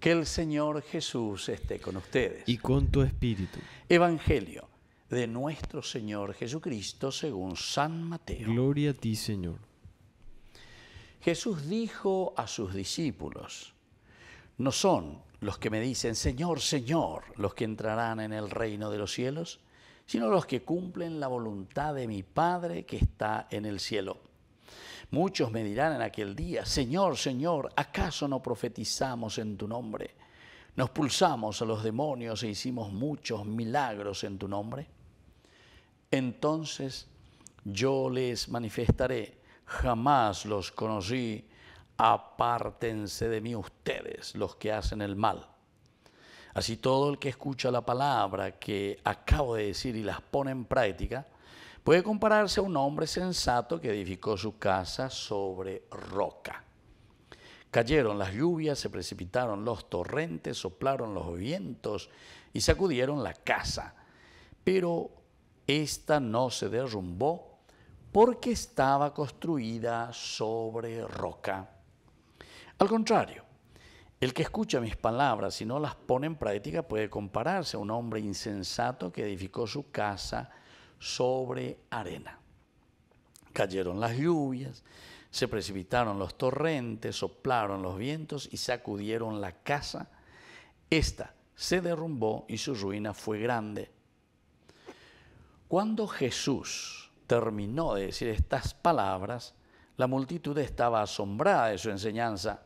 Que el Señor Jesús esté con ustedes. y con tu espíritu. Evangelio de nuestro Señor Jesucristo según San Mateo. Gloria a ti, Señor. Jesús dijo a sus discípulos, no son los que me dicen, Señor, Señor, los que entrarán en el reino de los cielos, sino los que cumplen la voluntad de mi Padre que está en el cielo. Muchos me dirán en aquel día, Señor, Señor, ¿acaso no profetizamos en tu nombre? ¿Nos pulsamos a los demonios e hicimos muchos milagros en tu nombre? Entonces yo les manifestaré, jamás los conocí, apártense de mí ustedes, los que hacen el mal. Así todo el que escucha la palabra que acabo de decir y las pone en práctica, puede compararse a un hombre sensato que edificó su casa sobre roca. Cayeron las lluvias, se precipitaron los torrentes, soplaron los vientos y sacudieron la casa. Pero esta no se derrumbó porque estaba construida sobre roca. Al contrario, el que escucha mis palabras y no las pone en práctica puede compararse a un hombre insensato que edificó su casa sobre arena. Cayeron las lluvias, se precipitaron los torrentes, soplaron los vientos y sacudieron la casa. Esta se derrumbó y su ruina fue grande. Cuando Jesús terminó de decir estas palabras, la multitud estaba asombrada de su enseñanza,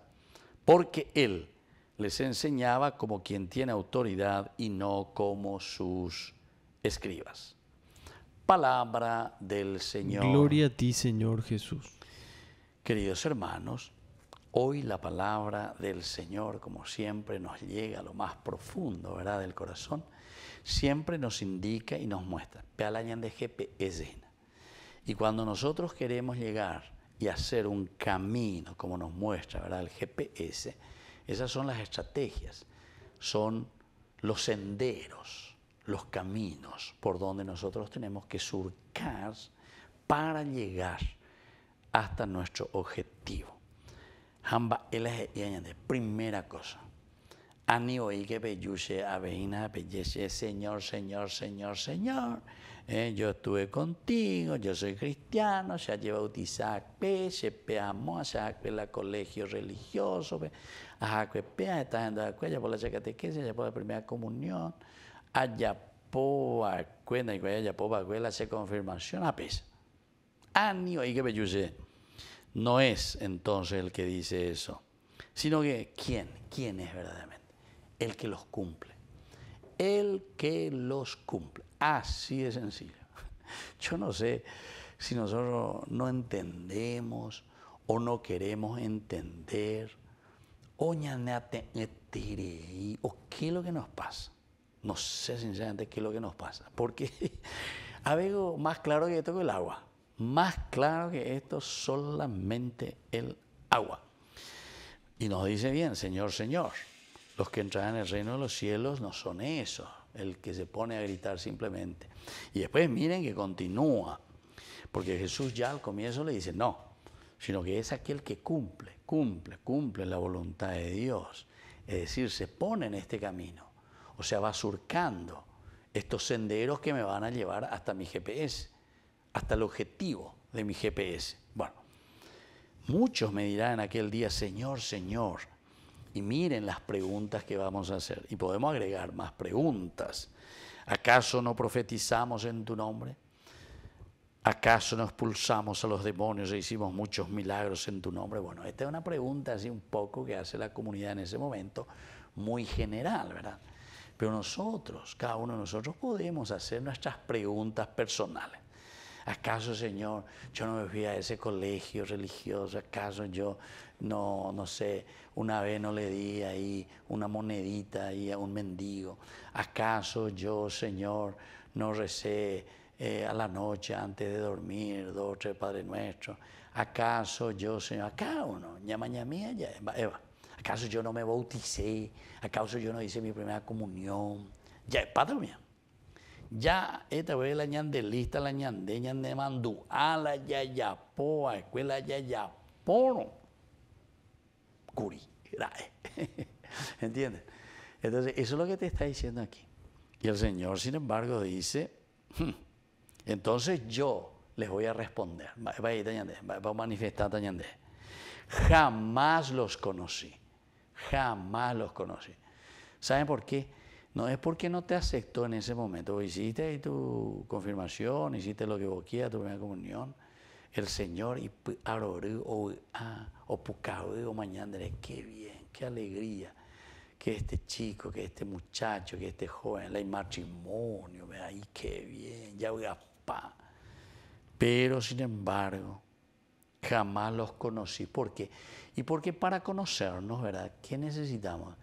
porque él les enseñaba como quien tiene autoridad y no como sus escribas. Palabra del Señor. Gloria a ti, Señor Jesús. Queridos hermanos, hoy la palabra del Señor, como siempre, nos llega a lo más profundo, ¿verdad?, del corazón. Siempre nos indica y nos muestra. Pealañan de GPS. Y cuando nosotros queremos llegar y hacer un camino, como nos muestra, ¿verdad?, el GPS, esas son las estrategias, son los senderos, los caminos por donde nosotros tenemos que surcar para llegar hasta nuestro objetivo. Hamba de primera cosa. Ani oí que peyuse aveina peyese Señor, Señor, Señor, Señor. Eh, yo estuve contigo, yo soy cristiano, se ha llevado pe, se pe ha la colegio religioso, pe, que pe, está en la cuella por la chacatequesia, ya por la primera comunión, allá po, a cuenta y cuella, ya po, a cuella, se confirmación, a pesa. Ani oí que peyuse no es entonces el que dice eso, sino que ¿quién? ¿Quién es verdaderamente? El que los cumple. El que los cumple. Así de sencillo. Yo no sé si nosotros no entendemos o no queremos entender o o qué es lo que nos pasa. No sé sinceramente qué es lo que nos pasa. Porque algo más claro que esto que el agua más claro que esto solamente el agua. Y nos dice bien, Señor, Señor, los que entran en el reino de los cielos no son eso, el que se pone a gritar simplemente. Y después miren que continúa, porque Jesús ya al comienzo le dice, no, sino que es aquel que cumple, cumple, cumple la voluntad de Dios. Es decir, se pone en este camino, o sea, va surcando estos senderos que me van a llevar hasta mi GPS hasta el objetivo de mi GPS. Bueno, muchos me dirán en aquel día, Señor, Señor, y miren las preguntas que vamos a hacer. Y podemos agregar más preguntas. ¿Acaso no profetizamos en tu nombre? ¿Acaso no expulsamos a los demonios e hicimos muchos milagros en tu nombre? Bueno, esta es una pregunta así un poco que hace la comunidad en ese momento, muy general, ¿verdad? Pero nosotros, cada uno de nosotros podemos hacer nuestras preguntas personales. ¿Acaso, Señor, yo no me fui a ese colegio religioso? ¿Acaso yo no, no sé, una vez no le di ahí una monedita ahí a un mendigo? ¿Acaso yo, Señor, no recé eh, a la noche antes de dormir dos o tres Padre Nuestro? ¿Acaso yo, Señor, acá uno, llama mía, ya, Eva, ¿acaso yo no me bauticé? ¿Acaso yo no hice mi primera comunión? Ya, Padre mío ya esta vez la lista la ñande ñande mandu a la ya ya po a escuela ya ya pono curi ¿Entiendes? Entonces, eso es lo que te está diciendo aquí. Y el Señor, sin embargo, dice, "Hmm, entonces yo les voy a responder. Va a manifestar. Jamás los conocí. Jamás los conocí. ¿Saben por qué? No es porque no te aceptó en ese momento. Vos hiciste ahí tu confirmación, hiciste lo que vos quieras, tu primera comunión. El Señor, y ah, o o mañana, qué bien, qué alegría que este chico, que este muchacho, que este joven, hay matrimonio, ahí, qué bien, ya voy a pa. Pero sin embargo, jamás los conocí. ¿Por qué? Y porque para conocernos, ¿verdad? ¿Qué necesitamos?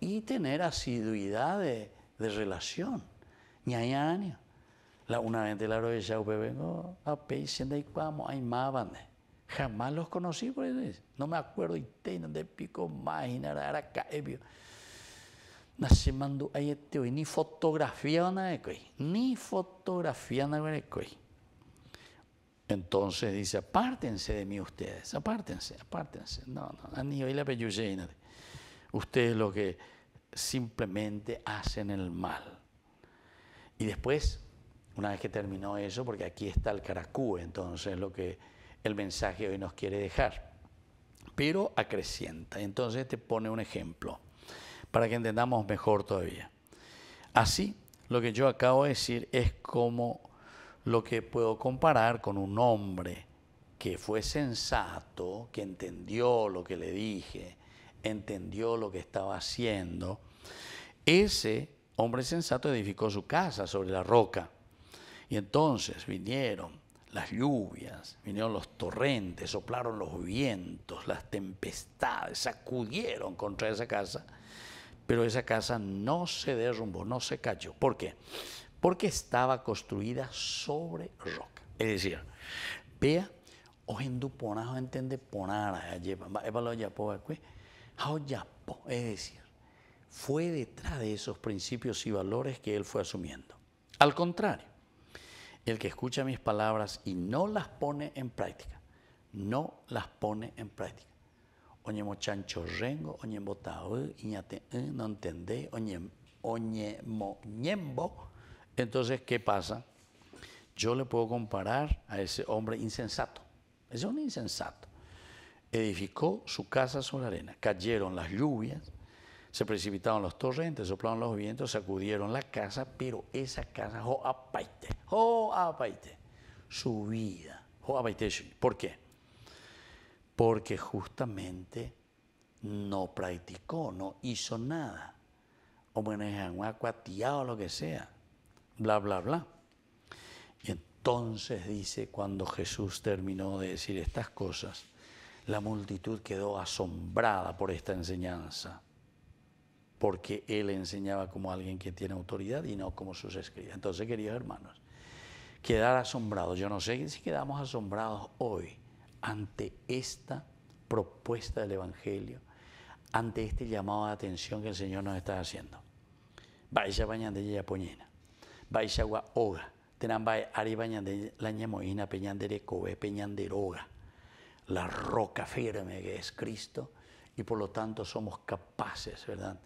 Y tener asiduidad de, de relación. Ñañaño. La, una vez la roya vengo a y como hay más. Jamás los conocí, por eso es. No me acuerdo y tengo de pico más y nada, era caebio. Este hoy, ni fotografía de ni fotografía de coi. Entonces dice, apártense de mí ustedes, apártense, apártense. No, no, ni hoy la. Ustedes lo que simplemente hacen el mal. Y después, una vez que terminó eso, porque aquí está el caracú, entonces lo que el mensaje hoy nos quiere dejar. Pero acrecienta. Entonces te pone un ejemplo para que entendamos mejor todavía. Así, lo que yo acabo de decir es como lo que puedo comparar con un hombre que fue sensato, que entendió lo que le dije, entendió lo que estaba haciendo. Ese hombre sensato edificó su casa sobre la roca. Y entonces vinieron las lluvias, vinieron los torrentes, soplaron los vientos, las tempestades, sacudieron contra esa casa pero esa casa no se derrumbó, no se cayó. ¿Por qué? Porque estaba construida sobre roca. Es decir, vea, o enduponajo entende ponara, evalo yapo, es decir, fue detrás de esos principios y valores que él fue asumiendo. Al contrario, el que escucha mis palabras y no las pone en práctica, no las pone en práctica oñemo chancho rengo, oñemo taú, iñate no entendé, oñemo ñembo. Entonces, ¿qué pasa? Yo le puedo comparar a ese hombre insensato. Es un insensato. Edificó su casa sobre arena. Cayeron las lluvias, se precipitaron los torrentes, soplaron los vientos, sacudieron la casa, pero esa casa, jo apaite, jo apaite, su vida. ¿Por qué? porque justamente no practicó, no hizo nada. O manejan un acuatiado o lo que sea, bla, bla, bla. Y entonces dice, cuando Jesús terminó de decir estas cosas, la multitud quedó asombrada por esta enseñanza, porque él enseñaba como alguien que tiene autoridad y no como sus escritos. Entonces, queridos hermanos, quedar asombrados, yo no sé si quedamos asombrados hoy ante esta propuesta del Evangelio, ante este llamado de atención que el Señor nos está haciendo. Vaya bañande ya poñena, vaya agua oga, tenan vaya ari la ñamoina peñandere kobe peñanderoga, la roca firme que es Cristo, y por lo tanto somos capaces, ¿verdad?,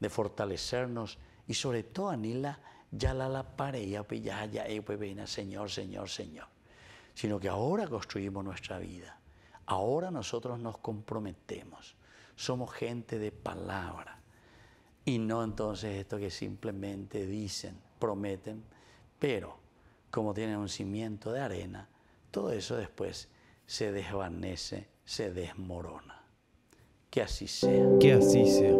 de fortalecernos y sobre todo anila ya la la pareja, ya ya Señor, Señor, Señor sino que ahora construimos nuestra vida. Ahora nosotros nos comprometemos. Somos gente de palabra. Y no entonces esto que simplemente dicen, prometen, pero como tienen un cimiento de arena, todo eso después se desvanece, se desmorona. Que así sea. Que así sea.